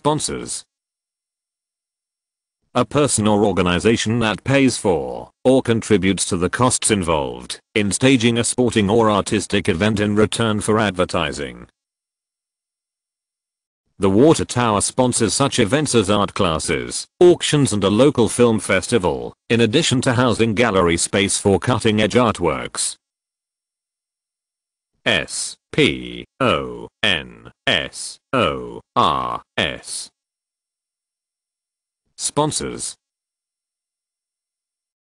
Sponsors a person or organization that pays for or contributes to the costs involved in staging a sporting or artistic event in return for advertising. The Water Tower sponsors such events as art classes, auctions and a local film festival, in addition to housing gallery space for cutting-edge artworks. S P O N S O R S. Sponsors